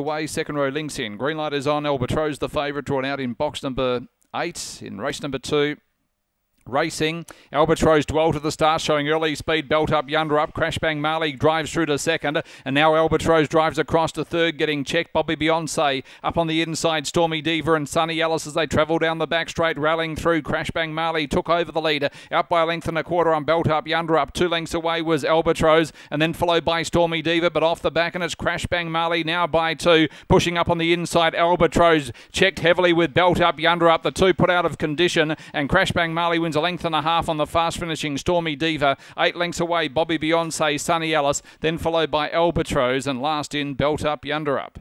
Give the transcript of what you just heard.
away. Second row links in. Green light is on. Albatross the favourite drawn out in box number eight in race number two. Racing, Albatross dwell to the start, showing early speed. Belt up, Yonder up. Crash Bang Marley drives through to second, and now Albatross drives across to third, getting checked. Bobby Beyonce up on the inside. Stormy Diva and Sunny Alice as they travel down the back straight, rallying through. Crash Bang Marley took over the leader, out by a length and a quarter on Belt up, Yonder up. Two lengths away was Albatross, and then followed by Stormy Diva, but off the back, and it's Crash Bang Marley now by two, pushing up on the inside. Albatross checked heavily with Belt up, Yonder up. The two put out of condition, and Crash Bang Marley wins length and a half on the fast finishing Stormy Diva. Eight lengths away, Bobby Beyonce, Sunny Alice, then followed by Albatross, and last in Belt Up, Yonder Up.